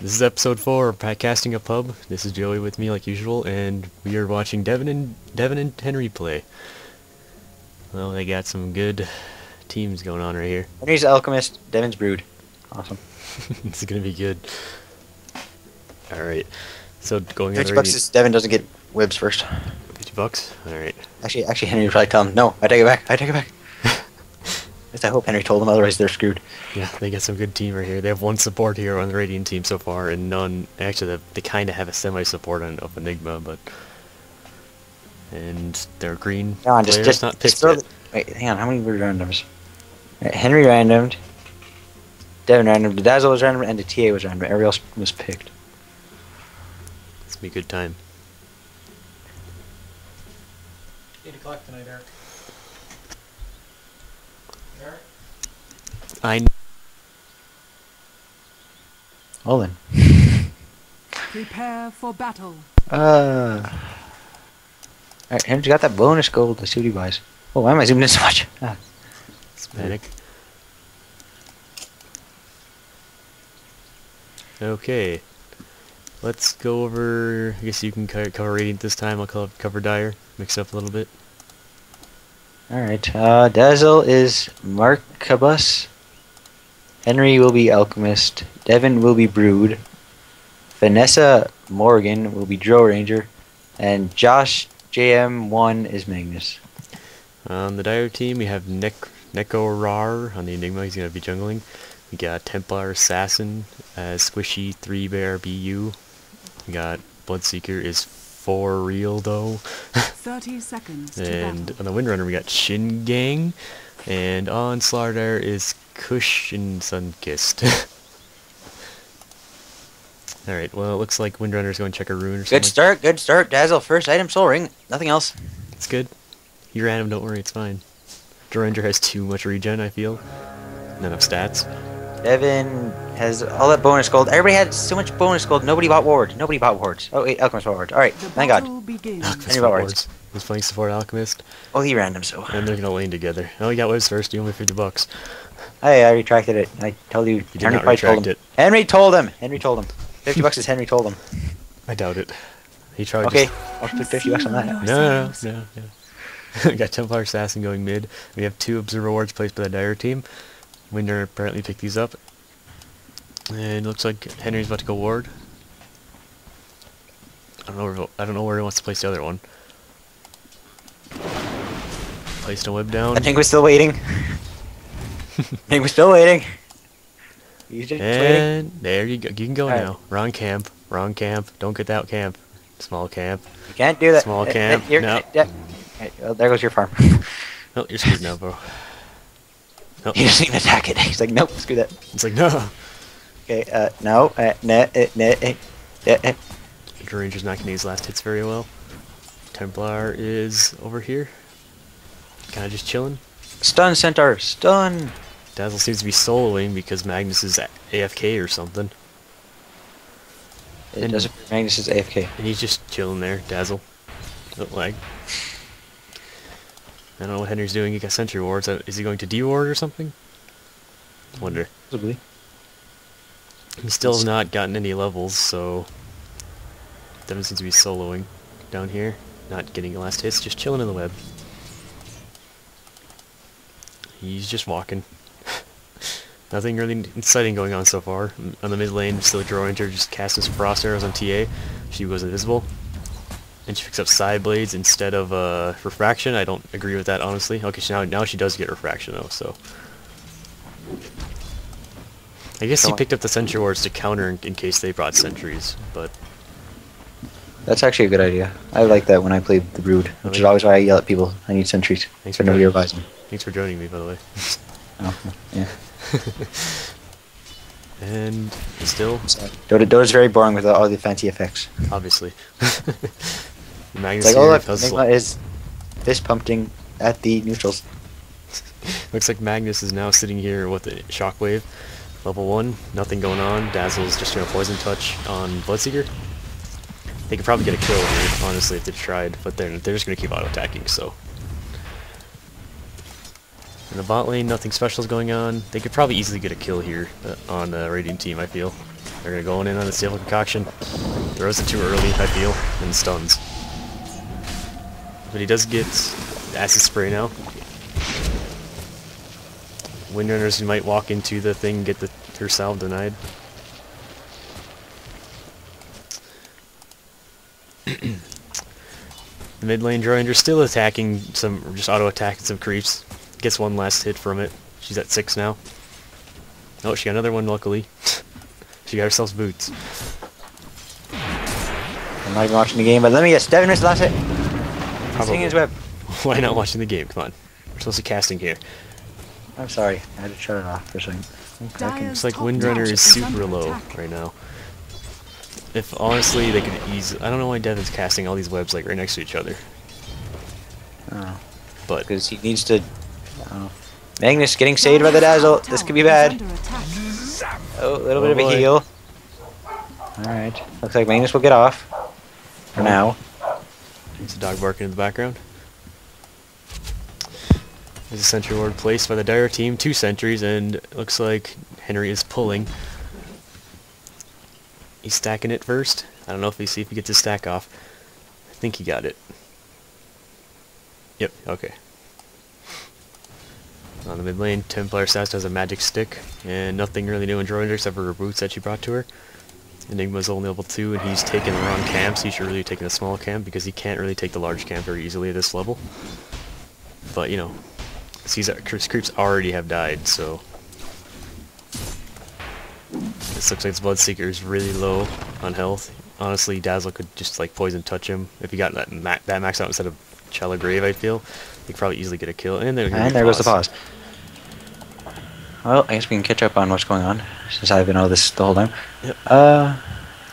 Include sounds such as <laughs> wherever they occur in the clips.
This is episode four of Podcasting a Pub. This is Joey with me like usual, and we are watching Devin and Devin and Henry play. Well, they got some good teams going on right here. Henry's Alchemist, Devin's Brood. Awesome. <laughs> this is gonna be good. All right. So going on 50 the bucks is Devin doesn't get webs first. fifty bucks. All right. Actually, actually, Henry would probably tell him, no, I take it back, I take it back. At least I hope Henry told them, otherwise they're screwed. Yeah, they got some good team right here. They have one support here on the Radiant team so far, and none. Actually, they, they kind of have a semi-support on of Enigma, but and their green Come on, just, player's just, not just picked throw yet. the, Wait, hang on, how many were randoms? Right, Henry randomed, Devin randomed, The Dazzle was random, and the TA was random. Everybody else was picked. It's gonna be a good time. 8 o'clock tonight, Eric. Eric? I kn- Well then. <laughs> Prepare for battle. Uh. Alright, Henry's got that bonus gold. Let's see what he buys. Oh, why am I zooming in so much? <laughs> Ah. it's panic. Okay, let's go over. I guess you can cover Radiant this time. I'll cover Dire. Mix up a little bit. Alright, uh, Dazzle is Markabus. Henry will be Alchemist. Devin will be Brood. Vanessa Morgan will be Drow Ranger. And Josh JM1 is Magnus. On the Dire team, we have Nek Nekorar on the Enigma. He's gonna be jungling. We got Templar Assassin as Squishy Three Bear BU. We got Bloodseeker is for real though. <laughs> 30 seconds and on the Windrunner, we got Shin Gang. And on Slardar is Kush and Sunkissed. <laughs> Alright, well, it looks like Windrunner's going to check a rune or something. Good start, good start. Dazzle, first item, Soul Ring. Nothing else. It's good. You ran him, don't worry, it's fine. Drow Ranger has too much regen, I feel. Not enough stats. Devin has all that bonus gold. Everybody had so much bonus gold. Nobody bought ward. Nobody bought wards. Oh, wait, Alchemist bought wards. Alright, thank God. battle begins. Alchemist Any about rewards. He's playing support Alchemist, Oh, he random, so. and they're gonna lane together. Oh, you got waves first, you only 50 bucks. Hey, I retracted it. I told you. did Henry not probably told retract him. it. Henry told him. Henry told him. 50 bucks is Henry told him. I doubt it. He tried Okay, just... I'll put 50 bucks on that. <laughs> No, no, no, no. no. <laughs> we got Templar Assassin going mid. We have two Observer Wards placed by the Dire team. Winder apparently picked these up. And it looks like Henry's about to go ward. I don't know where, I don't know where he wants to place the other one. Placed a web down. I think we're still waiting. <laughs> I we're still waiting. He's just waiting. And there you go. You can go Alright. now. Wrong camp. Wrong camp. Don't get that camp. Small camp. You can't do that. Small uh, camp. you're- No. uh, yeah. Well, there goes your farm. <laughs> Oh, you're screwed now, bro. Oh, he doesn't even attack it. <laughs> He's like, nope, screw that. it's like, no. Okay, uh, no, uh, nah, uh, nah, uh, uh, uh. The Ranger's not getting his last hits very well. Templar is over here. Kind of just chilling. Stun centaur, stun. Dazzle seems to be soloing because Magnus is AFK or something. It And- doesn't. Magnus is AFK. And he's just chilling there, Dazzle. Don't lag. I don't know what Henry's doing. He got Sentry Wards. Uh, Is he going to D-Ward or something? Wonder. Possibly. He still has not gotten any levels, so... Devin seems to be soloing down here. Not getting the last hits, just chilling in the web. He's just walking. Nothing really exciting going on so far. On the mid lane, still Drow Ranger just casts his frost arrows on TA. She goes invisible. And she picks up side blades instead of uh, refraction. I don't agree with that, honestly. Okay, so now, now she does get refraction, though, so... I guess he picked up the sentry wards to counter in, in case they brought sentries, but That's actually a good idea. I like that when I play the Brood, which is always why I yell at people. I need sentries. Thanks for nobody joining. revives thanks for joining me, by the way. Oh, yeah. <laughs> and still, Dota, Dota's very boring without all the fancy effects. obviously. <laughs> Magnus like, oh look, is fist pumping at the neutrals. <laughs> looks like Magnus is now sitting here with a shockwave. Level 1, nothing going on. Dazzle's just doing a poison touch on Bloodseeker. They could probably get a kill here, honestly, if they tried, but they're, they're just going to keep auto-attacking, so... In the bot lane, nothing special is going on. They could probably easily get a kill here uh, on the Radiant team, I feel. They're gonna go in on the stable concoction. Throws it too early, I feel, and stuns. But he does get acid spray now. Windrunners might walk into the thing and get the, their salve denied. the <clears throat> mid lane Droinder still attacking some, just auto attacking some creeps. Gets one last hit from it. She's at six now. Oh, she got another one luckily. <laughs> she got herself boots. I'm not even watching the game, but let me guess. Devin missed the last hit. He's Probably. his web. <laughs> Why not watching the game? Come on. We're supposed to be casting here. I'm sorry. I had to shut it off for a second. Dyer's Looks like Windrunner is super low attack. right now. If honestly they could ease, I don't know why Devin's casting all these webs like right next to each other, Oh, but because he needs to. Oh. Magnus getting saved by the dazzle. This could be bad. Oh, a little Oh bit of a oh, heal. Alright. Looks like Magnus will get off. For now. there's a dog barking in the background. There's a sentry ward placed by the Dire team, two sentries, and looks like Henry is pulling. He's stacking it first. I don't know if he see if he gets his stack off. I think he got it. Yep. Okay. On the mid lane, Templar Sass has a magic stick, and nothing really new in Droider except for her boots that she brought to her. Enigma's only level 2, and he's taking the wrong camps. He should really be taking the small camp, because he can't really take the large camp very easily at this level. But, you know, these creeps already have died, so... This looks like this Bloodseeker is really low on health. Honestly, Dazzle could just, like, poison touch him. If he got that, ma that max out instead of Shallow Grave, I feel, he could probably easily get a kill. And there, And there goes the pause. Well, I guess we can catch up on what's going on, since I've been all this the whole time. Yep. Uh,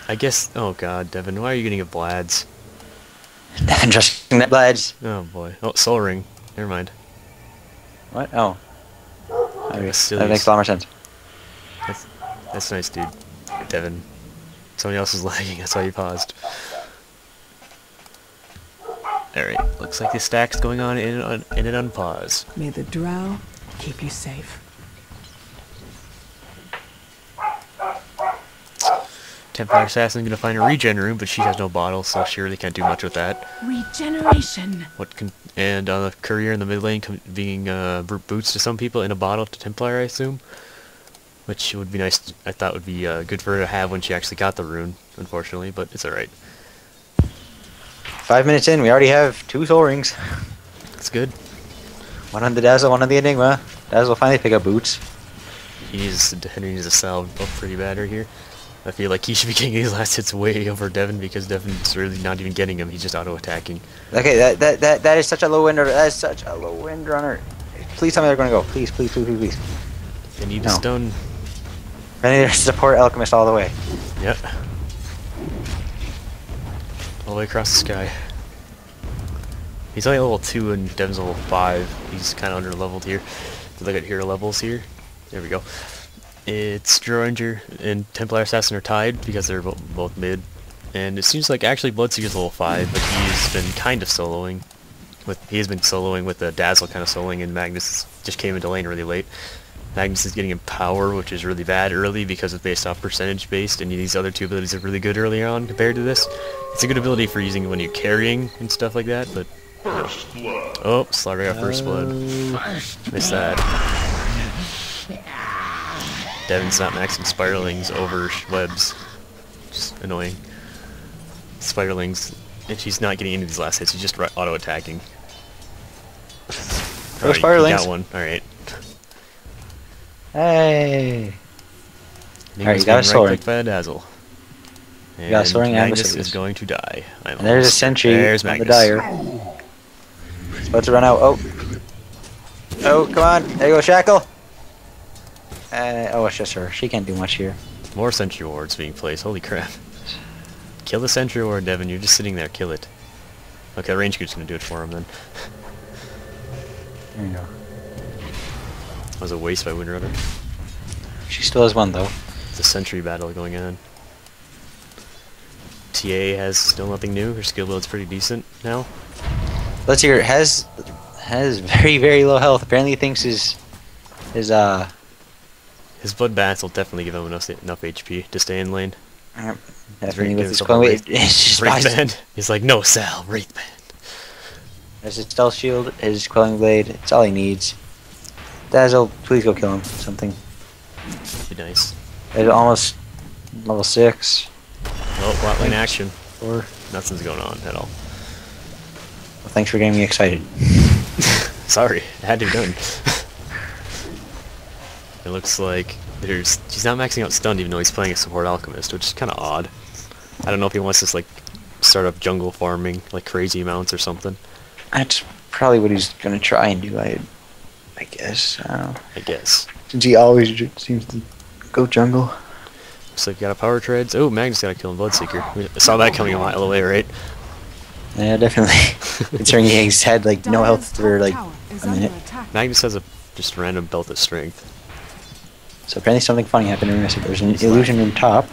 I guess, oh god, Devin, why are you getting a Blads? and <laughs> just that blads. Oh boy. Oh, Soul Ring. Never mind. What? Oh. That makes a lot more sense. That's, that's nice, dude. Devin. Somebody else is <laughs> lagging, that's why you paused. Alright, looks like the stack's going on in, un, in an unpause. May the drow keep you safe. Templar Assassin's gonna find a regen rune, but she has no bottle, so she really can't do much with that. Regeneration. What can and uh, the courier in the mid lane being uh, boots to some people in a bottle to Templar, I assume, which would be nice. I thought would be uh, good for her to have when she actually got the rune. Unfortunately, but it's alright. Five minutes in, we already have two soul rings. It's good. One on the Dazzle, one on the Enigma. Dazzle finally pick up boots. He's Henry needs a salve up pretty bad right here. I feel like he should be getting these last hits way over Devin because Devin's really not even getting him. He's just auto attacking. Okay, that that that, that is such a low wind runner. That is such a low wind runner. Please tell me they're going to go. Please, please, please, please, please. They need No. a stun. I need to support Alchemist all the way. Yep. All the way across the sky. He's only level 2 and Devin's level 5. He's kind of under leveled here. Look at hero levels here. There we go. It's Droinger and Templar Assassin are tied because they're both mid. And it seems like actually Bloodseeker's level 5, but he's been kind of soloing. With He has been soloing with the Dazzle kind of soloing, and Magnus just came into lane really late. Magnus is getting in power, which is really bad early because it's based off percentage based, and these other two abilities are really good early on compared to this. It's a good ability for using when you're carrying and stuff like that, but... Oh, Slardar got first blood. Missed that. Devin's not maxing Spiderlings over webs. Just annoying. Spiderlings, and she's not getting any of these last hits, she's just auto-attacking. Alright, got one, alright. Hey. Nico's you got a sword. right-clicked by a dazzle. And got a sword and Magnus is going to die. I'm And there's a sentry There's on the Magnus. Dyer. It's about to run out. Oh. Oh, come on. There you go, Shackle. Uh, oh, it's just her. She can't do much here. More sentry wards being placed. Holy crap. Kill the sentry ward, Devin. You're just sitting there. Kill it. Okay, the range group's gonna do it for him then. There you go. That was a waste by Windrunner. She still has one, though. It's a sentry battle going on. TA has still nothing new. Her skill build's pretty decent now. Let's hear. Has has very very low health. Apparently, thinks his his uh His Bloodbath will definitely give him enough, enough HP to stay in lane. Alright, He's Definitely gonna with his give coin himself. It's Wraith. Band. He's like, no, Sal, Wraith Band. There's his stout shield, his quelling blade. It's all he needs. Dazzle, please go kill him. Something. Be nice. It's almost level six. Oh, bot lane action. Or Nothing's going on at all. Well, thanks for getting me excited. <laughs> Sorry, it had to be done. <laughs> it looks like there's he's not maxing out stunned even though he's playing a support alchemist, which is kind of odd. I don't know if he wants to like start up jungle farming like crazy amounts or something. That's probably what he's gonna try and do. I, I guess. I don't know. I guess. Since he always ju- seems to go jungle. Looks like you got a power treads. Oh, Magnus got a kill in Bloodseeker. We saw that coming a mile away, right? Yeah, definitely. <laughs> Considering he's had like no health Dire's for like a minute. Magnus has a just random belt of strength. So apparently something funny happened in Rissa. There's an illusion rune top.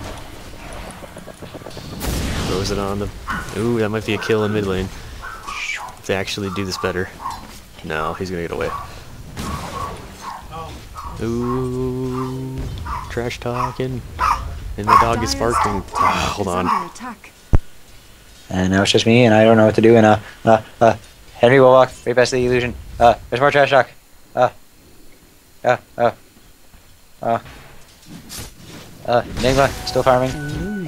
Throws it on the. Ooh, that might be a kill in mid lane. If they actually do this better. No, he's gonna get away. Ooh, trash talking. And the dog is Dire's barking. top Ah, hold on. And now it's just me, and I don't know what to do. And uh, uh, uh, Henry will walk right past the illusion. Uh, there's more trash talk. Uh, uh, uh, uh, uh, Enigma still farming.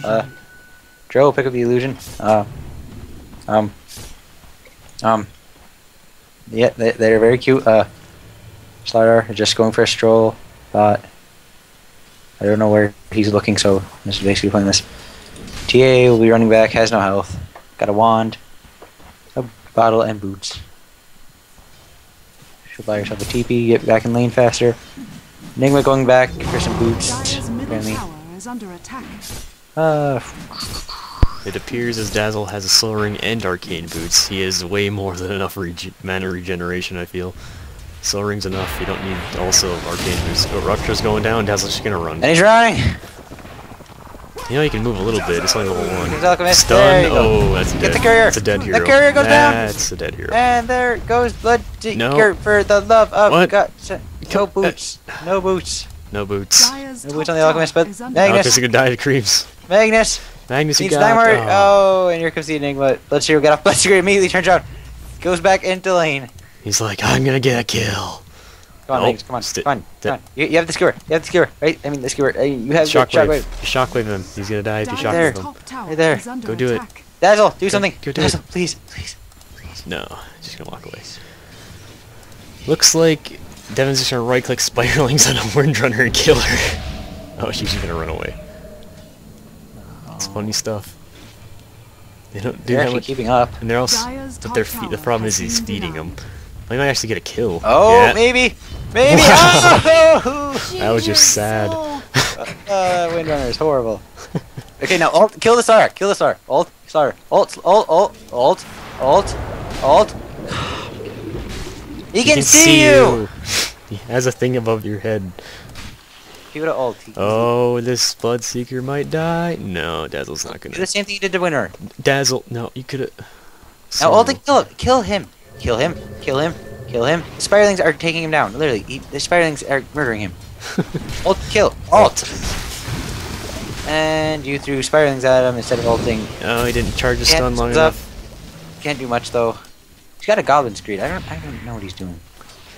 Uh, Joe will pick up the illusion. Uh, um, um, yeah, they, they're very cute. Uh, Is just going for a stroll. But I don't know where he's looking, so I'm just basically playing this. TA will be running back, has no health. Got a wand, a bottle, and boots. She'll buy herself a TP, get back in lane faster. Enigma going back for some boots. Apparently. Uh, It appears as Dazzle has a Soul Ring and Arcane Boots. He has way more than enough mana regeneration, I feel. Soul Ring's enough. You don't need also Arcane Boots. But oh, Rupture's going down, Dazzle's just gonna run. and he's running! You know, he can move a little bit. It's only level one. He's Alchemist. Stun. There you go. Oh, that's a Get dead. the carrier. That's a dead The carrier courier goes down. That's a dead hero. And there goes Blood No. For the love of What? God. No uh, boots. No boots. No boots. No boots on the Alchemist, but tower is under Magnus. Oh, Alchemist could die to creeps. Magnus! Magnus, you Needs got. nine more. oh. Oh, and here comes the Enigma. Let's see We get off. Let's immediately turns around. Goes back into lane. He's like, I'm gonna get a kill. Come on, Oh, Magnus, come on, sti- come on, come on. You, you have the skewer. You have the skewer, right? I mean the skewer. Uh, you have the Shockwave. shockwave. Shockwave him. He's gonna die if you Dire's shockwave him. top tower Right there. is under Go do it. Dazzle, do something. go do it. Dazzle, please, please. No, just gonna walk away. Looks like Devin's just gonna right click Spiderlings <laughs> on a Windrunner and kill her. <laughs> Oh, she's just gonna run away. It's funny stuff. They don't do They're that actually much. keeping up. And they're also, Dire's but their top fe- the problem is he's feeding denied. them. They might actually get a kill. Oh, Yeah. maybe, <laughs> maybe. Wow. Oh, <laughs> That was just sad. <laughs> uh, Windrunner is horrible. okay, now alt, kill the star. Kill the star. Alt, star. Alt, alt, alt, alt, alt, alt. He can, see, you. He has a thing above your head. He would have ult. He can Oh, this Bloodseeker might die. No, Dazzle's not gonna. Do the same thing you did to Windrunner. Dazzle, no, you could have. Now ult and kill. Kill him. Kill him. Kill him. Kill him. The Spiderlings are taking him down. Literally, he, the Spiderlings are murdering him. <laughs> Ult, kill. Alt. And you threw Spiderlings at him instead of ulting. Oh, he didn't charge his Can't stun long stop. enough. Can't do much though. He's got a Goblin's Greed. I don't. I don't know what he's doing.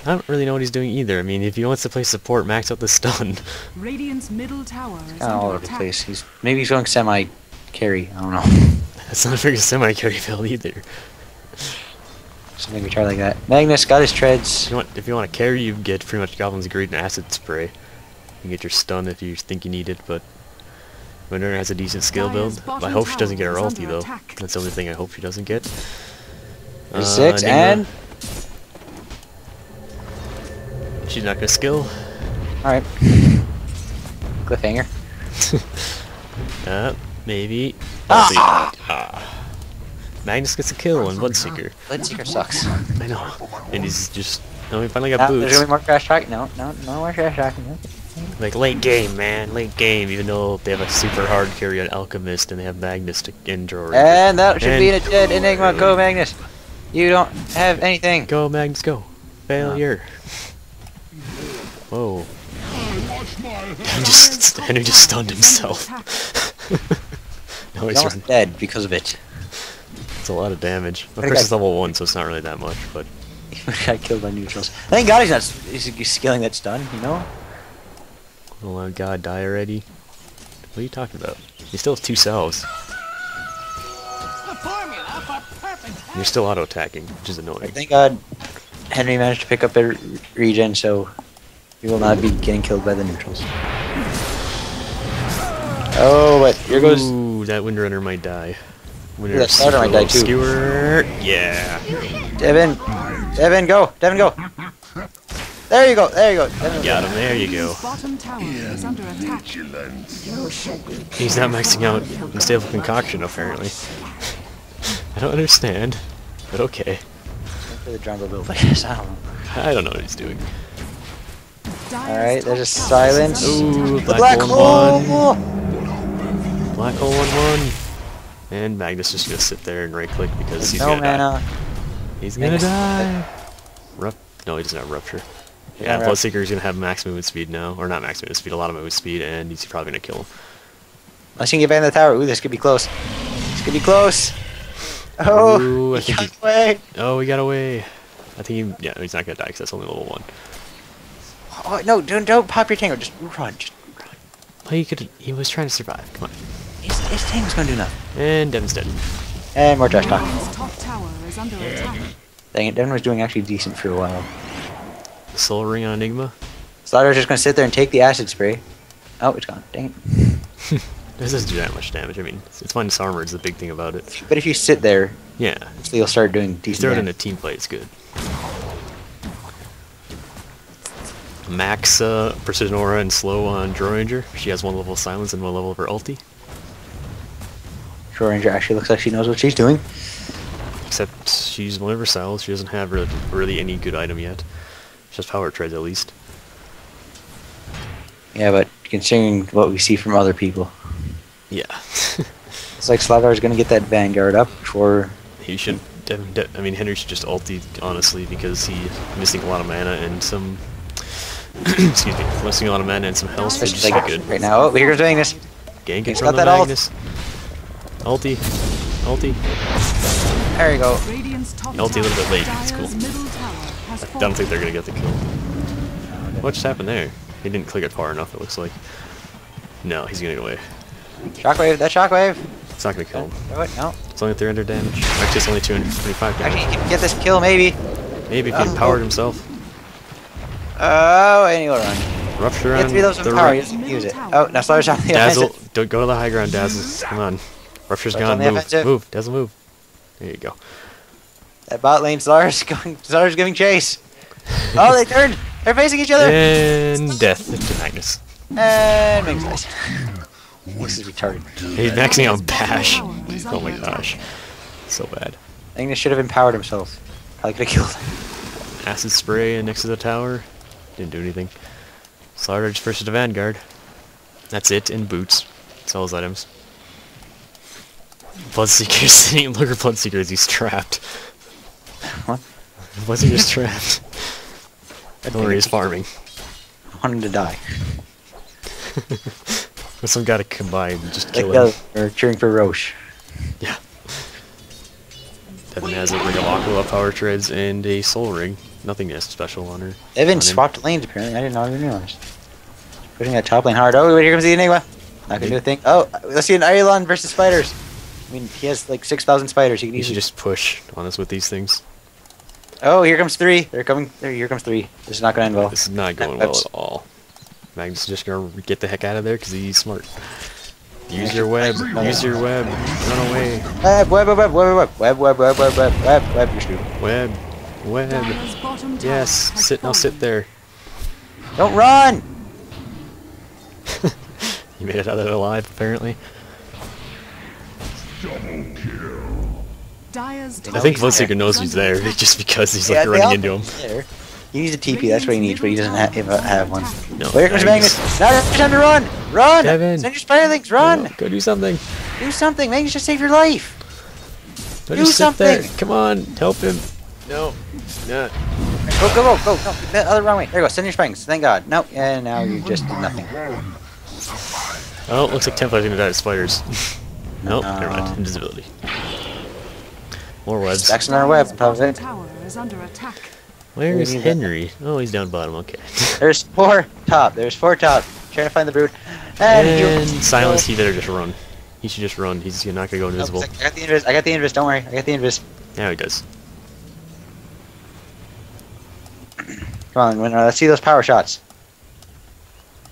I don't really know what he's doing either. I mean, if he wants to play support, max out the stun. <laughs> Radiant's middle tower is Kind of all under over the attack. place. He's maybe he's going semi carry. I don't know. <laughs> That's not a very semi-carry build either. Something we try like that. Magnus got his treads. If you want, if you want to carry, you get pretty much Goblin's Greed and Acid Spray. You can get your stun if you think you need it, but Winter has a decent skill build. I hope she doesn't get her tower ulti though. attack. That's the only thing I hope she doesn't get. Uh, six Enigma, and she's not gonna skill. all right. Cliffhanger. <laughs> Uh, maybe. Ah! Ah. Magnus gets a kill on Bloodseeker. Bloodseeker sucks. I know. And he's just. Oh, he finally got ah, No, boots. there's gonna more crash talk. No, no, no more crash talking. No. Like late game, man, late game. Even though they have a super hard carry on Alchemist and they have Magnus to intro. And that should be And- a dead Enigma. Go Magnus. You don't have anything. Go Magnus, go! Failure. Whoa. He just <laughs> Henry just stunned himself. <laughs> no, he's He's dead because of it. It's a lot of damage. Of Pretty course, it's level one, so it's not really that much. But <laughs> He got killed by neutrals. Thank God he's not he's he's scaling that stun, you know? oh my god, die already! What are you talking about? You still have two cells. You're still auto attacking, which is annoying. Thank God uh, Henry managed to pick up a re- regen, so he will not be getting killed by the neutrals. Oh, but here goes. Ooh, that Windrunner might die. Windrunner that Starter might die too. Skewer. Yeah. Devin! Devin, go! Devin, go! There you go, there you go. Devin, Got him. There you go. Bottom tower is. He's not maxing out the stable Concoction, apparently. <laughs> I don't understand, but okay. For the jungle build, I guess. I don't know. I don't know what he's doing. Alright, there's a silence. Ooh, The black, black hole hole! one. Black hole one one. And Magnus just gonna sit there and right click because he's no gonna die. Uh, he's gonna Magnus- die. Rup no, he doesn't have rupture. Yeah, Yeah, Bloodseeker is gonna have max movement speed now, or not max movement speed, a lot of movement speed, and he's probably gonna kill him. Unless you can get back in the tower. Ooh, this could be close. This could be close. Oh, Ooh, I he think got away. Oh, we got away. I think he, yeah, he's not gonna die because that's only level one. Oh, no, don't, don't pop your tango. Just run. Just run. Well, he could, he was trying to survive. Come on. His, his tango's gonna do nothing. And Devin's dead. And more trash talk. Radiant's top tower is under attack. Dang it, Devin was doing actually decent for a while. Soul Ring on Enigma. Slardar's just gonna sit there and take the acid spray. Oh, it's gone. Dang it. <laughs> This doesn't do that much damage. I mean, it's, it's minus armor is the big thing about it. But if you sit there, Yeah. you'll start doing You decent throw it in a team play, it's good. Max uh, Precision Aura and Slow on Drow Ranger. She has one level of Silence and one level of her ulti. Shore Ranger actually looks like she knows what she's doing. Except she's one of her cells. She doesn't have really, really any good item yet. She has power treads at least. Yeah, but considering what we see from other people, Yeah. <laughs> it's like Slardar's gonna get that Vanguard up before. he should. I mean, Henry should just ulti, honestly, because he's missing a lot of mana and some. <clears throat> excuse me. Missing a lot of mana and some health, is Like good. right now. Oh, here goes Magnus. Gank He's it got from the that ult. Magnus. Ulti. Ulti. There you go. Radiant's top LT a little bit late, it's cool. middle tower has I don't think they're gonna get the kill. What just happened there? He didn't click it far enough, it looks like. No, he's gonna get away. Shockwave. That shockwave. It's not gonna kill him. Wait, no. It's only 300 damage. Actually, it's only 225 damage. Actually, damage. he can get this kill maybe. Maybe if he um, Oh. empowered himself. Oh, and he'll run. Rupture Get on three those the empower. right. Use it. Oh, now Slardar's on the Dazzle, don't go to the high ground, Dazzle. Come on. Rupture's Slardar's gone. Move. offensive. Move. Dazzle, move. There you go. That bot lane, Slardar's going. Slardar's giving chase. Oh, they turned. They're facing each other. And death to Magnus. And Magnus dies. This is retarded. He's maxing out Bash. Oh my gosh. So bad. Magnus should have empowered himself. Probably could have killed him. Acid spray next to the tower. Didn't do anything. Slardar just versus the Vanguard. That's it, in boots. His items. Bloodseeker's sitting, <laughs> look at Bloodseeker as he's trapped. What? Bloodseeker's trapped. Don't worry, he's farming. I wanted to die. <laughs> Some to combine and just kill the, him. we're cheering for Roche. Yeah. Devin has a ring of Aquila power treads and a soul ring. Nothing special on her. Evan on him. swapped lanes apparently. I didn't know. Didn't realize. Pushing that top lane hard. Oh, wait, here comes the Enigma. Not gonna do a thing. Oh, let's see an Iron versus spiders. I mean, he has like 6,000 spiders. He can You easily just push on us with these things. Oh, here comes three. They're coming. Here comes three. This is not gonna end well. This is not going well at all. Magnus is just gonna get the heck out of there because he's smart. Use your web. Use your web. Run away. Web, web, web, web, web, web, web, web, web, web, web, web. You're screwed. Web. Web. Dire's bottom tower Yes. has Sit. Now sit fallen. there. Don't run. You made it out of it alive, apparently. Dire's I think he's. Bloodseeker knows he's there <laughs> just because he's like they running into him. There. He needs a TP. That's what he needs, but he doesn't have, have, uh, have one. No. Well, here comes Magnus. Magnus. Now it's time to run. Run. Kevin. Send your spiderlings. Run. No, Go do something. Do something. Magnus, just save your life. Don't Do just sit there. something. Come on. Help him. No. Nah. Go, go, go, go, no, the other wrong way. There you go, send your springs. Thank God. No, and now you just did nothing. Oh, looks like Templar's gonna die to spiders. <laughs> nope, No. never mind. Um, Invisibility. More webs. Stacks on our web, top of bottom it. tower is under attack. Where is We need that. Henry? Oh, he's down bottom. Okay. <laughs> There's four top, there's four top. Trying to find the brood. And, And silence. He better just run. He should just run. He's not gonna go Nope, invisible. I got the invis, I got the invis, don't worry. I got the invis. Now he does. Come on, Winter, let's see those power shots.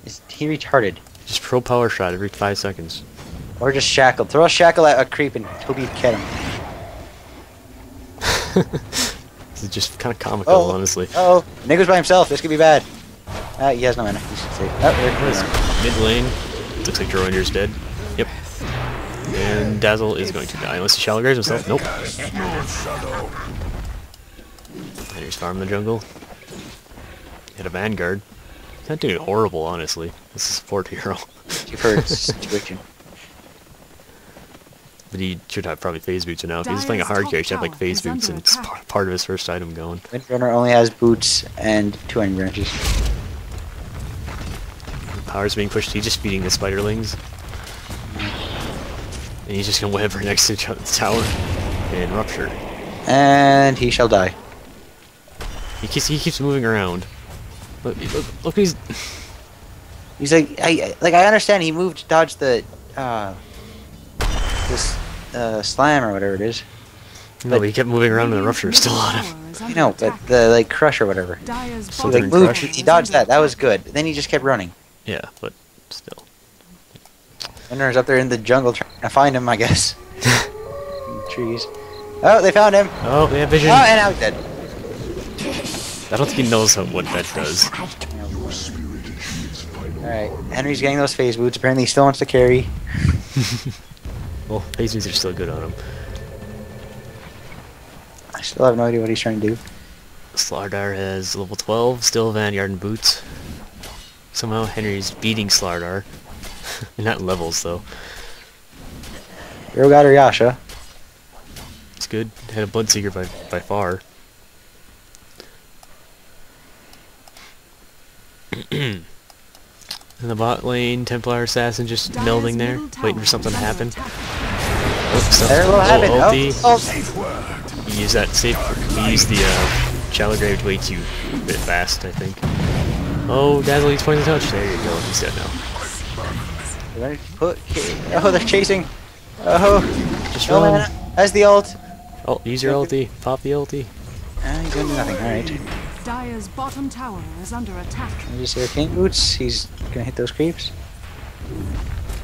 Is he retarded? Just pro power shot every five seconds. Or just shackle. Throw a shackle at a creep and hope you get him. This is just kind of comical, Oh. honestly. Oh, Nigga's by himself. This could be bad. Uh, he has no mana. He's safe. Oh, there, What is there. Mid lane. Looks like Droinder's dead. Yep. And Dazzle is going to die unless he shallow graves himself. Nope. And he's farming the jungle. Hit a Vanguard. He's not doing horrible, honestly. This is a support hero. <laughs> You've heard situation. But he should have probably phase boots now. If he's playing a hard top character, he should have like tower phase boots and it's part of his first item going. Windrunner only has boots and two iron branches. Power's being pushed. He's just feeding the spiderlings. And he's just gonna web her next to the tower and rupture. And he shall die. He keeps he keeps moving around. Look look look he's He's like, I I- like I understand. He moved to dodge the, uh, this, uh, slam or whatever it is. no, but he kept moving around and the rupture is still on him. Tower is I know, but attack. the like crush or whatever. Dire's He Something like moved. crush. He dodged that. That was good. Then he just kept running. Yeah, but still. Windrunner's up there in the jungle trying to find him, I guess. <laughs> Trees. Oh, they found him. Oh, they have vision. Oh, and now he's dead. I don't think he knows what that does. All right, Henry's getting those phase boots. Apparently, he still wants to carry. <laughs> Well, moves are still good on him. I still have no idea what he's trying to do. Slardar has level 12, still Vanguard and boots. Somehow Henry's beating Slardar. <laughs> Not levels though. Hero got her Yasha. It's good. Had a Bloodseeker by by far. <clears throat> In the bot lane, Templar Assassin just Dire's melding there, waiting for something to happen. attack. Oh, stuff. There will oh, happen. ulti. Oh, oh. You use that safe. You use the uh, shallow grave way too bit fast, I think. Oh, Dazzle needs poison touch. There you go. He's dead now. Ready? Put- Oh, they're chasing. Oh, Just no run. mana. Has the ult. Oh, use your ulti. Pop the ulti. Ah, he's doing nothing. All right. Dire's bottom tower is under attack. Just arcane boots. He's gonna hit those creeps.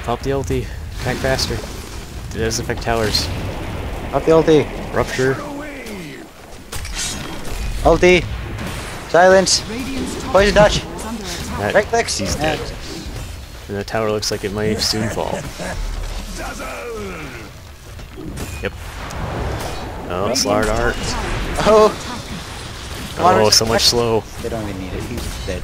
Pop the ulti. Attack faster. It does affect towers. Up the ulti. Rupture. Ulti. Silence. Poison tower touch. is. That, Right clicks. He's dead. And the tower looks like it might soon fall. <laughs> Yep. Oh, Slardar. Oh, Come Oh, Richard. so much slow. they don't even need it. He's dead.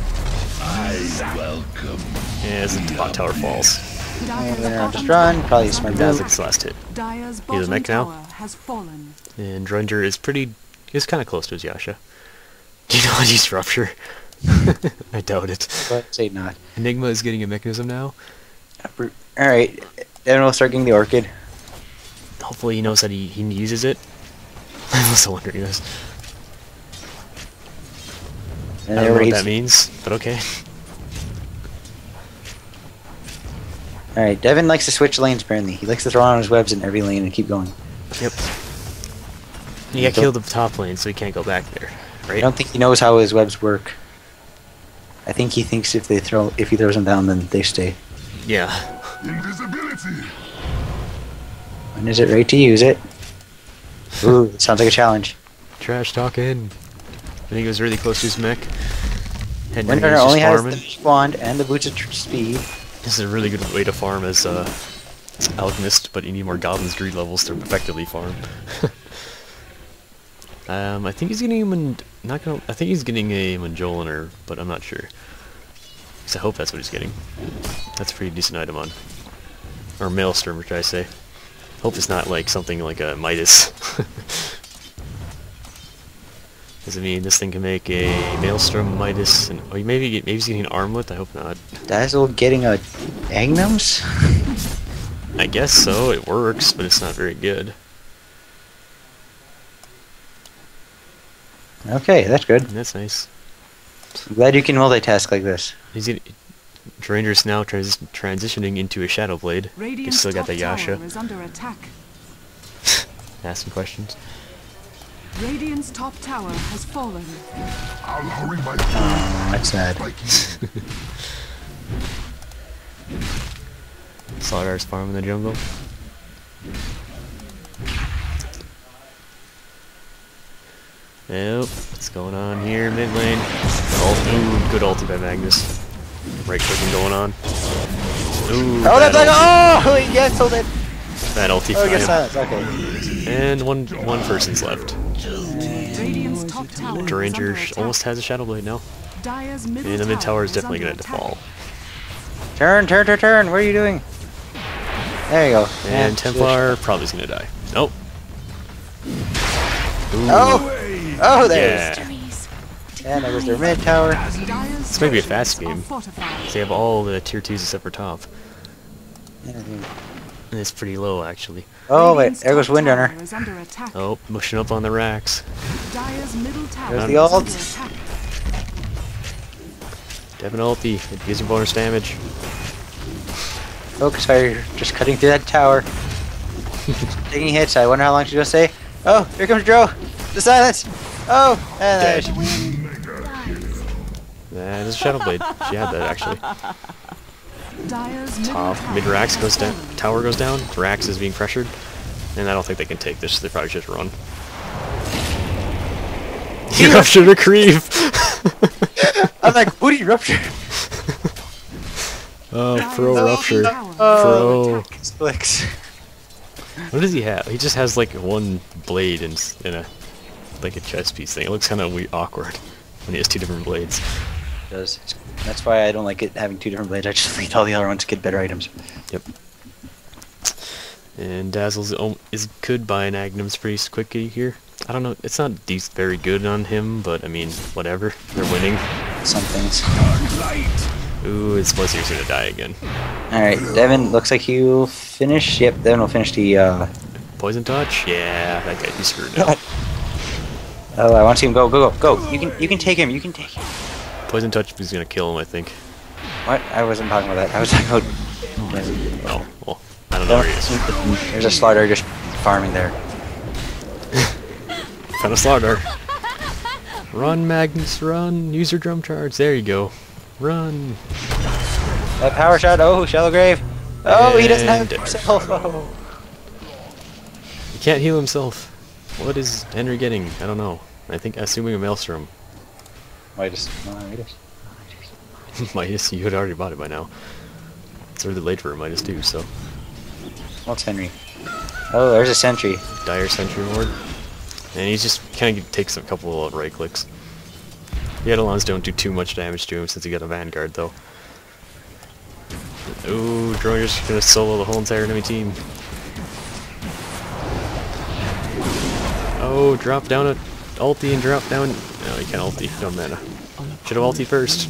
I welcome. Yeah, as the bot tower falls. Dire's And then bottom just run. Probably is smart under That's move. like his last hit. Dire's the bottom mech now? tower has fallen. And Drunger is pretty... He's kind of close to his Yasha. Do <laughs> you know how to use Rupture? <laughs> I doubt it. But say not. Enigma is getting a Mekansm now. All right. Then we'll start getting the orchid. Hopefully he knows that he, he uses it. <laughs> I'm also wondering this. And I don't know what that means, but okay. All right. Devin likes to switch lanes. Apparently, he likes to throw on his webs in every lane and keep going. Yep. He got killed at the top lane, so he can't go back there, right? I don't think he knows how his webs work. I think he thinks if they throw, if he throws them down, then they stay. Yeah. Invisibility. When is it right to use it? Ooh, it sounds like a challenge. Trash talking. I think it was really close to his mech. Is only has farming. the wand and the boots of speed. This is a really good way to farm as uh, alchemist, but you need more goblins greed levels to effectively farm. <laughs> um, I think he's getting a Mon- not gonna. I think he's getting a Manjolaner, but I'm not sure. I hope that's what he's getting. That's a pretty decent item on. Or Maelstrom, should I say? Hope it's not like something like a Midas. <laughs> Does it mean this thing can make a Maelstrom, Midas, and oh, maybe maybe he's getting an armlet? I hope not. Dazzle getting a Agnums? I guess so. It works, but it's not very good. Okay, that's good. Mm, that's nice. I'm glad you can multitask like this. He's getting, Ranger's now trans- transitioning into a Shadow Blade. He's Radiant's still got top the Yasha. tower is under attack. <laughs> Ask some questions. Radiant's top tower has fallen. I'll hurry my that's sad. Slardar's farm in the jungle. Yep, what's going on here, mid lane? Ult- ooh, good ulti by Magnus. Right clicking going on. Ooh, Oh, that's bad like ulti. oh, <laughs> he canceled it. Bad ulti Oh, for get him. silence. Okay. And one one person's left. Radiant's top tower is Ranger under attack. almost has a Shadow Blade now. And the mid tower is definitely going to attack. fall. Turn, turn, turn, turn. What are you doing? There you go. And Templar probably is going to die. Nope. Ooh, Oh, oh, there yeah. it is. And there goes their mid tower. Dire's This may be a fast game. fortified. They have all the tier 2s except for top. And it's pretty low, actually. Oh wait, there goes top tower Windrunner. is under attack. Oh, pushing up on the racks. Dire's middle tower There's the under ult. attack. Devin ulti. It gives you bonus damage. Focus fire, just cutting through that tower. <laughs> Taking hits. I wonder how long she's gonna stay. Oh, here comes Dro. The silence. Oh, and there Dead. she- That is a Shadow Blade. She had that, actually. <laughs> Dire's middle Top, tower mid uh, racks has goes down. fallen. Tower goes down. Rax is being pressured. And I don't think they can take this. They probably just run. <laughs> You ruptured a creep! <laughs> I'm like, booty rupture. <laughs> oh, pro middle rupture. tower Pro. under What does he have? He just has like one blade in, in a like a chest piece thing. It looks kind of we awkward when he has two different blades. Does. That's why I don't like it having two different blades. I just <laughs> leave all the other ones to get better items. Yep. And Dazzle's is could buy an Agnum's s- quickly here. I don't know. It's not very good on him, but I mean, whatever. They're winning. Some things. Ooh, it's Blizzard's gonna die again. Alright, Devin, looks like you finish. Yep, Devin will finish the, uh... Poison touch? Yeah, that guy'd be screwed <laughs> now. Oh, I want to see him go, go, go, go! You can, you can take him, you can take him. Poison touch is gonna kill him, I think. What? I wasn't talking about that. I was talking about... Oh, well, I don't know where he is. There's a slaughter just farming there. <laughs> Found a slaughter. Run, Magnus, run! Use your drum charge. There you go. Run. That power shot, oh, shallow grave! Oh, he doesn't have And- himself! Oh. He can't heal himself. What is Henry getting? I don't know. I think assuming a maelstrom. Midas. No, Midas. <laughs> Midas, you had already bought it by now. It's already late for a Midas too, so. What's Henry? Oh, there's a sentry. Dire Sentry Lord. And he's just kind of takes a couple of right clicks. The Eidolons don't do too much damage to him since he got a Vanguard though. Ooh, Droner's gonna solo the whole entire enemy team. Oh, drop down a ulti and drop down. No, you can't ulti. No mana. Should have ulti first.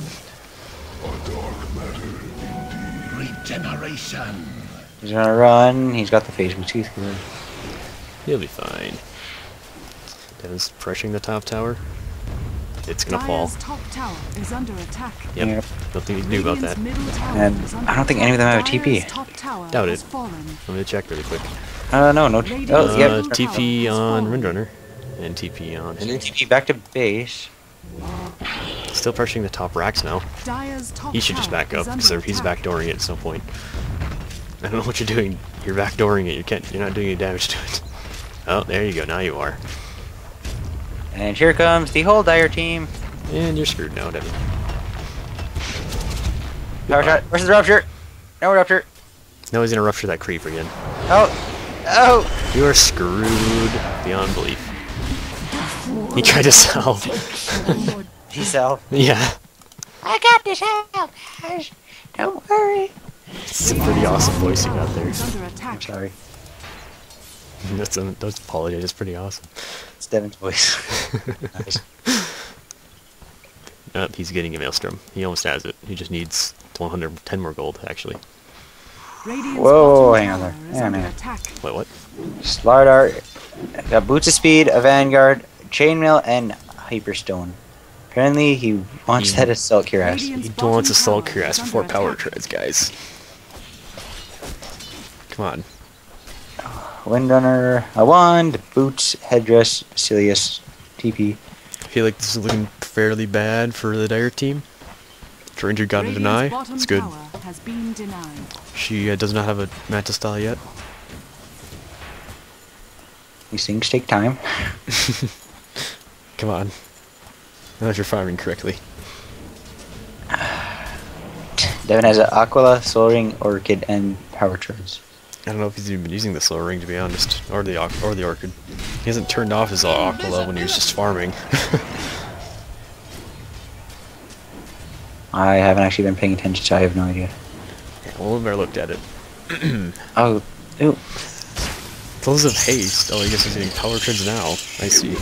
Regeneration. He's gonna run. He's got the phase boost. He's good. He'll be fine. Devin's pressuring the top tower. It's gonna fall. Dire's top tower is under attack. Yep. Yep. Nothing you can do about that. And I don't think any of them have a TP. Dire's top tower Doubt it. fallen. I'm gonna check really quick. Uh, no, no. Oh, Uh, yep. TP has on fallen. Windrunner. And TP on Henry. TP back to base. Still pressuring the top racks now. Top He should just back up because he's attack. backdooring it at some point. I don't know what you're doing. You're backdooring it. You can't. You're not doing any damage to it. <laughs> Oh, there you go. Now you are. And here comes the whole Dire team. And you're screwed now, Devin. Power shot. Where's the rupture? No rupture. Now he's gonna rupture that creep again. Oh. Oh. You are screwed beyond belief. He tried to sell. <laughs> he out. yeah. I got this out, guys. Don't worry. It's a pretty awesome voice you got there. Is under I'm sorry. <laughs> That's, um, that's apologize. It's pretty awesome. It's Devin's voice. <laughs> nice. Uh, he's getting a Maelstrom. He almost has it. He just needs 110 more gold, actually. Radiant's Whoa, hang on tower there. is Hang on under there. attack. Wait, what? Slardar got Boots of Speed, a Vanguard, Chainmail, and Hyperstone. Apparently, he wants He- that Assault Cuirass. He don't want to bottom assault cuirass before power attack. treads, guys. Come on. Windrunner, a Wand, Boots, Headdress, Basilius, TP. I feel like this is looking fairly bad for the Dire team. Ranger got a Radiant's deny. bottom It's good. has been. She uh, does not have a Manta style yet. These things take time. <laughs> Come on. Unless you're firing correctly. <sighs> Devin has an Aquila, Soul Ring, Orchid, and Power Treads. I don't know if he's even been using the Soul Ring to be honest, or the or the orchid. He hasn't turned off his Aquila when he was just farming. <laughs> I haven't actually been paying attention, so I have no idea. yeah, well, we better looked at it. <clears throat> Oh, ooh. Gloves of haste. Oh, I guess he's getting power treads now. I see.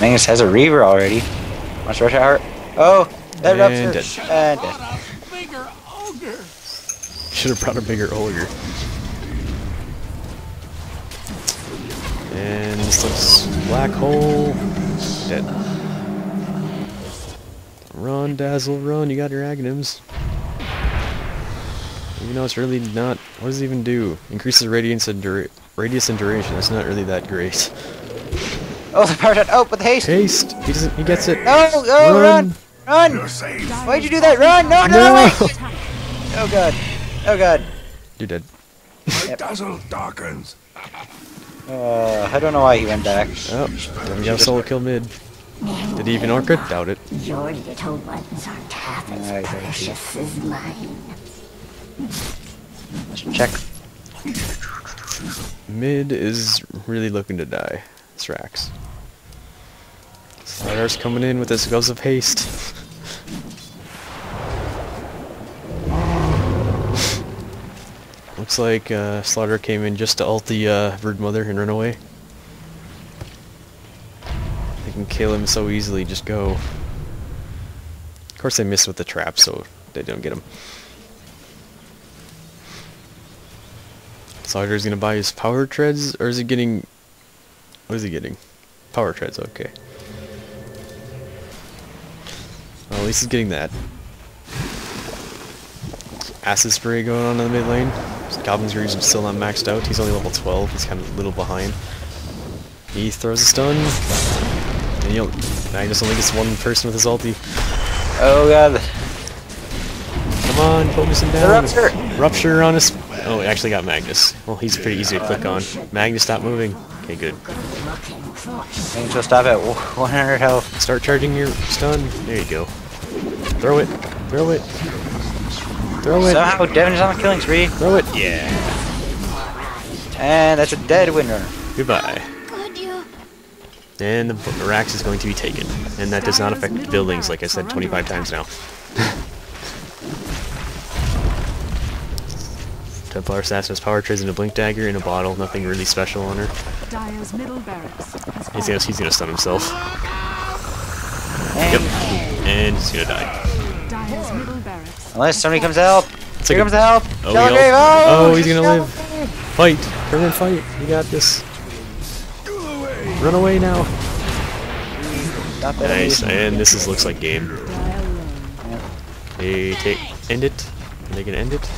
Magnus has a Reaver already. Wants to rush hour. Oh, that And rupture. dead. And dead. Should have brought a bigger ogre. And this looks black hole. Dead. Run, Dazzle, run. You got your Aghanims. Even though it's really not... What does it even do? Increases radiance and dura radius and duration. That's not really that great. <laughs> Oh, the power shot. Oh, with the haste. Haste! He doesn't... He gets it. No, oh, run, run. You're. Why'd you do that? Run! No, no, No! wait. Oh god. Oh god. You're dead. My dazzle darkens. Uh, I don't know why he went back. Oh, we got a solo kill mid. Did he even orca? Doubt it. Your little ones aren't half as Alright, precious as mine. Let's check. Mid is really looking to die. Strax. Slardar's coming in with his gloves of haste. Looks like uh, Slardar came in just to ult the uh, Mother and run away. They can kill him so easily, just go. Of course they miss with the trap, so they don't get him. Slardar's gonna buy his power treads, or is he getting... What is he getting? Power treads, okay. Well, at least he's getting that. Acid spray going on in the mid lane. Goblin's Greed is still not maxed out. He's only level 12. He's kind of a little behind. He throws a stun. And you'll... Magnus only gets one person with his ulti. Oh god. Come on, focus him The down. rupture. Rupture on his... Oh, it actually got Magnus. Well, he's pretty easy to click on. Magnus, stop moving. Okay, good. Looking for Magnus will stop at 100 health. Start charging your stun. There you go. Throw it. Throw it. Throw it. Somehow Devin is on the killing spree. Throw it. Yeah. And that's a dead Windrunner. Goodbye. And the b- Rax is going to be taken. And that does not affect buildings, like I said 25 times now. Templar Assassin has power treads into Blink Dagger in a bottle. Nothing really special on her. Dire's middle barracks has He's gonna, he's gonna stun himself. And Yep. And he's gonna die. Dire's middle barracks. unless somebody comes to help. It's Here like comes a- the help. Oh, Shallow he grave. Oh, oh, he's gonna live. grave. Fight! Everyone fight! You got this. Run away now. Nice. And this is looks like game. They take end it. Are they gonna end it?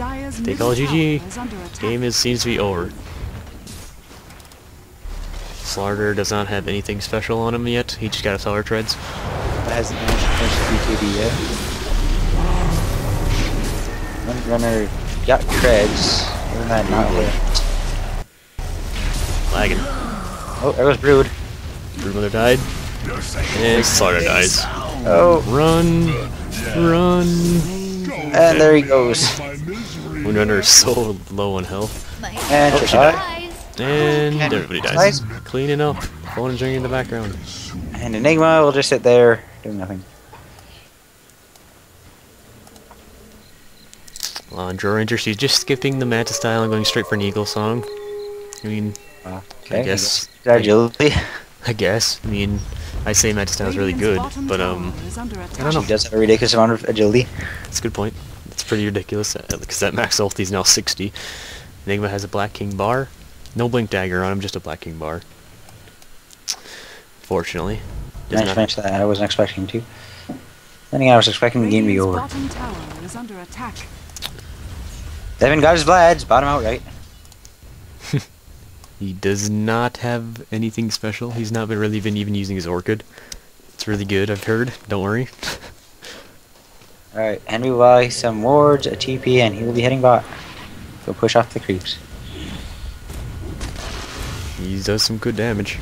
Dire's Take middle all GG. tower is under attack. Game is seems to be over. Slardar does not have anything special on him yet. He just got a power treads. That hasn't managed to finish the BKB yet. Runner got treads. Other than that, not really. Lagging. Oh, there goes Brood. Broodmother died. You're. And Slardar dies. Oh, Run! Run! and there he goes. My misery. Windrunner is so low on health. And Oh, she died. And And everybody nice. dies. Cleaning up. Phone and ringing in the background. And Enigma will just sit there doing nothing. On Drow Ranger, she's just skipping the Manta style and going straight for an Eagle song. I mean, Uh, okay, I guess. Agility. I guess. I mean, I say Magic Style is really good, but tower um, is under attack. don't know. She does have a ridiculous amount of agility. that's a good point. It's pretty ridiculous uh, because that max ulti is now 60. Enigma has a Black King bar. No Blink Dagger on him, just a Black King bar. Fortunately. Does Nice not- finish that. I wasn't expecting to. Then again, I was expecting the game to be Radiant's over. bottom tower is under attack. Devin got his Vlads. Bottom out right. <laughs> He does not have anything special. He's not been really been even using his Orchid. It's really good, I've heard. Don't worry. <laughs> Alright, Henry will buy some wards, a TP, and he will be heading bot. Go push off the creeps. he does some good damage.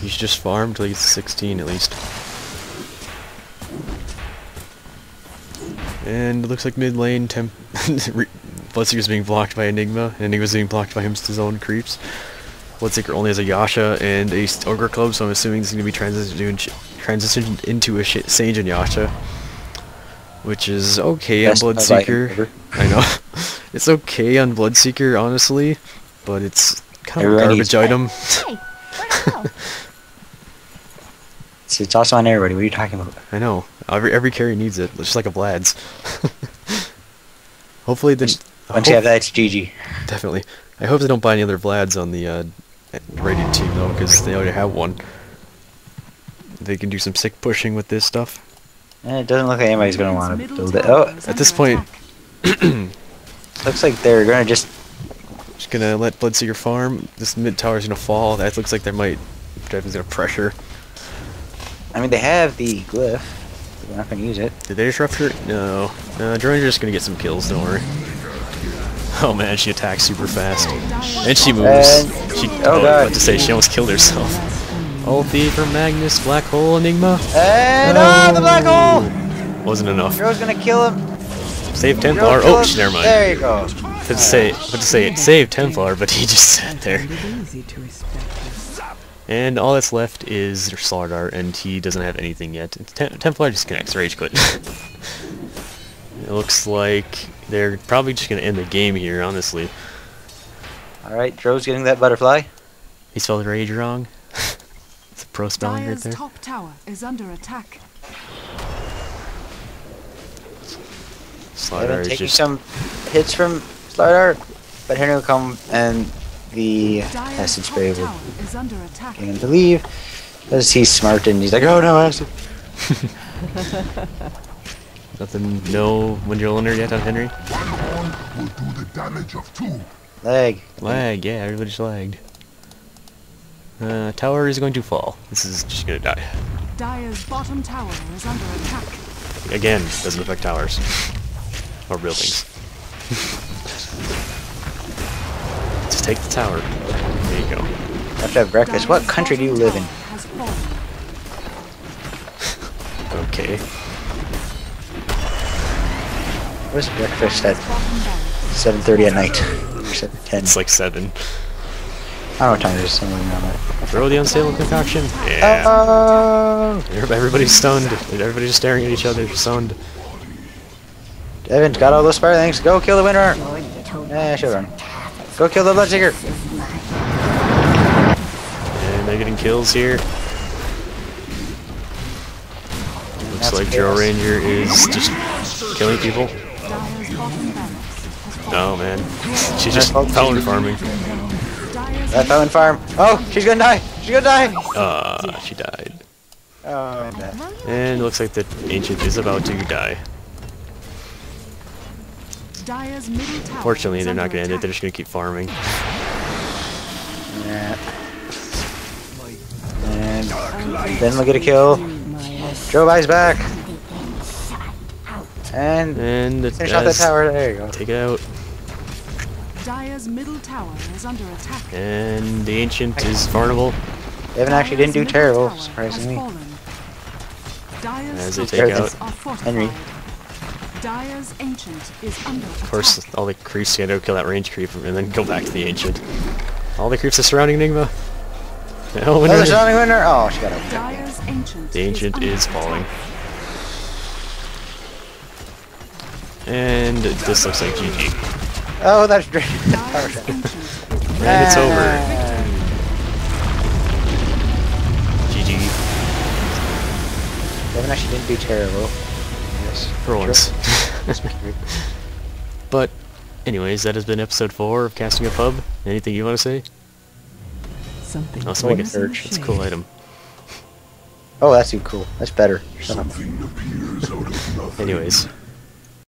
He should just farm till he gets 16 at least. And it looks like mid lane, Temp <laughs> Bloodseeker's being blocked by Enigma, and Enigma's being blocked by his own creeps. Bloodseeker only has a Yasha and a Ogre Club, so I'm assuming is going to be transitioned, transitioned into a Sange and Yasha. Which is okay Best on buy item Bloodseeker. ever. I know. <laughs> it's okay on Bloodseeker, honestly, but it's kind of a garbage item. Hey, where'd it go? It's, it's also on everybody. What are you talking about? I know. Every every carry needs it, It's just like a Vlad's. <laughs> Hopefully, then. I Once you have that, it's GG. Definitely. I hope they don't buy any other Vlads on the uh, Radiant team though, because they already have one. They can do some sick pushing with this stuff. Eh, it doesn't look like anybody's gonna want to build it. Oh, At this point- <clears throat> looks like they're gonna just. Just gonna let Bloodseeker farm. This mid tower's gonna fall. That looks like they might. Dragon's gonna pressure. I mean, they have the glyph. but They're not gonna use it. Did they disrupt her? No. No, Drone's just gonna get some kills, don't worry. Oh man, she attacks super fast. And she moves. And- she, oh oh, god. What to say, she almost killed herself. Ulti for Magnus, Black Hole, Enigma. And ah, oh, the black hole! Wasn't enough. Joe's gonna kill him. Save Joe, Templar. Oh, him. sh- never mind. There you go. What to say? What to say? It saved Templar, but he just sat there. Easy to respect. And all that's left is Slardar, and he doesn't have anything yet. Tem- Templar just connects Rage Quit. <laughs> it looks like they're probably just gonna end the game here, honestly. Alright, Joe's getting that butterfly. He spelled Rage wrong. It's pro spelling right there. top tower is under attack. Slardar Evan is taking just some hits from Slardar, but Henry will come and the Dire's acid top spray will is under attack. get him to leave. Because he's smart and he's like, oh no, acid. <laughs> nothing. No Windrill Runner yet on Henry. One will do the damage of two. Leg. Lag. Yeah, everybody's lagged. Uh, tower is going to fall. This is just gonna die. Dire's bottom tower is under attack. Again, doesn't affect towers or buildings. <laughs> Just take the tower. There you go. Have to have breakfast. What country do you live in? tower has fallen. <laughs> Okay. Where's breakfast at 7.30 at night? Or 7.10. It's like seven. I don't know what time it is. Somewhere around that. Throw the unstable concoction. Yeah. Oh! Everybody's stunned. Everybody's just staring at each other, stunned. Evan's got all those fire things. Go kill the winner. Lord, you Eh, me she'll run. Go kill the Bloodseeker. And they're getting kills here. Looks That's like Drill. Ranger is just killing people. Dire's bottom barracks has fallen. Oh man. She's just fault. power farming. Dire's That Fallen Farm. Oh, she's gonna die. She's gonna die. Uh, she died. Oh, and, uh, And it looks like the Ancient is about to die. Dire's middle tower Fortunately, they're not gonna end it. They're just gonna keep farming. yeah. And then we'll get a kill. Joe buys back. And And the finish off that tower. There you go. Take it out. Dire's middle tower is under attack. And the Ancient is vulnerable. Evan actually didn't do terrible, surprisingly. Dire's As they structures take out. Henry. Dire's ancient is under attack. Of course, all the creeps gotta go kill that range creep and then go back to the Ancient. All the creeps are surrounding Enigma. Oh, Oh, the surrounding winner. Oh, she got it. Dire's ancient. The Ancient under is falling. And this looks like GG. Oh, that's great. <laughs> Power and it's over. Ah. GG. Devin actually didn't do terrible. Yes. For once. <laughs> but, anyways, that has been episode 4 of Casting a Pub. Anything you want to say? Something. Oh, something gets search. That's a cool item. Oh, that's too cool. That's better. Something appears out of nothing. Anyways.